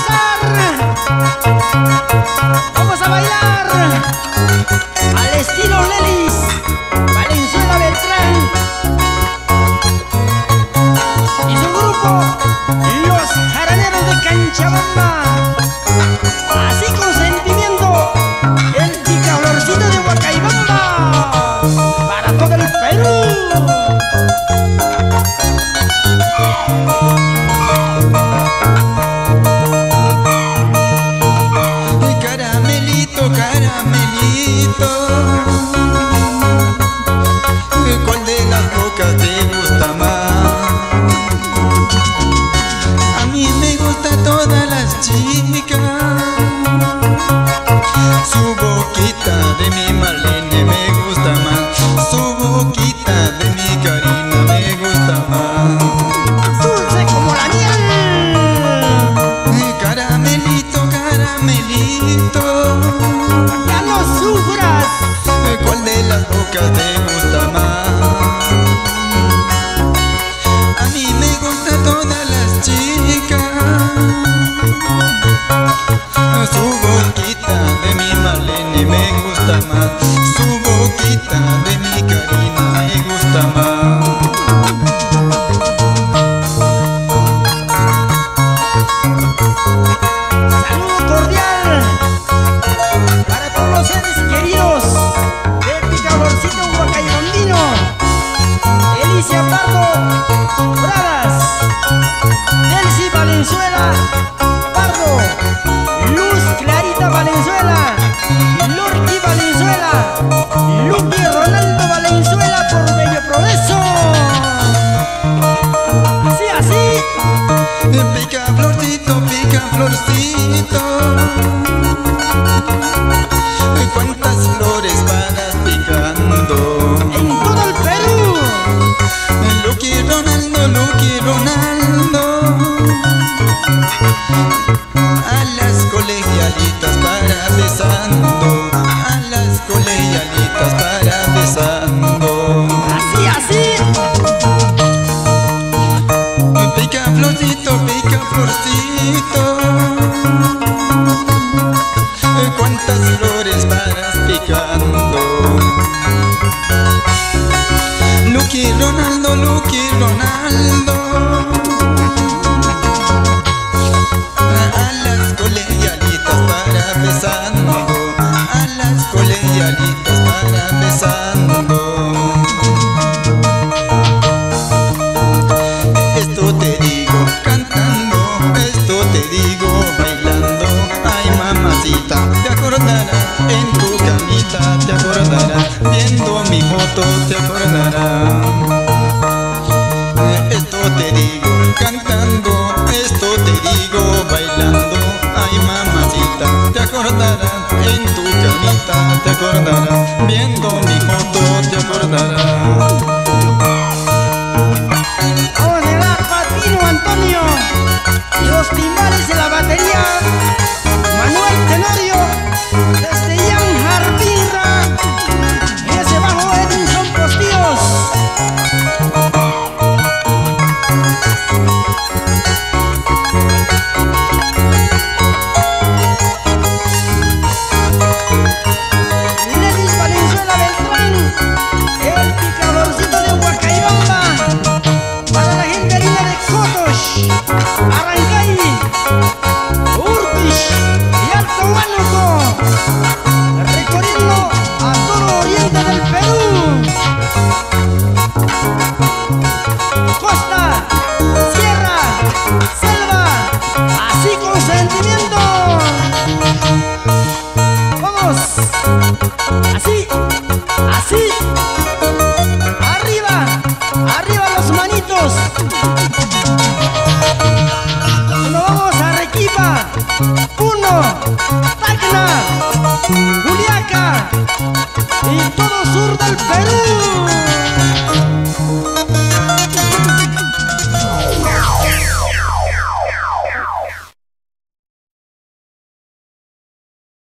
さい。infinito. ¿Cuál de las bocas te gusta más? A mí me gustan todas las chicas. Su boquita de mi Marlene me gusta más. Su boquita de mi Karina me gusta más. Dulce como la miel. Caramelito, caramelito. Su boquita de mi carina me gusta más. Saludo cordial para todos los seres y queridos de Picabroncito Huacayondino Elicia Pardo Bragas Delcy Valenzuela florcito. ¿Cuántas flores vagas picando? En todo el Perú. Lucky Ronaldo, Lucky Ronaldo. A la Esto te digo cantando, esto te digo bailando. Ay mamacita, te acordarás en tu camita, te acordarás viendo mi foto, te acordarás. Esto te digo cantando, esto te digo bailando. Ay mamacita, te acordarás te acordarás, viendo mi foto te acordarás. Vamos a llegar Patino Antonio y los timbales de la batería, Manuel Tenorio. Puno, Tacna, Juliaca y todo sur del Perú.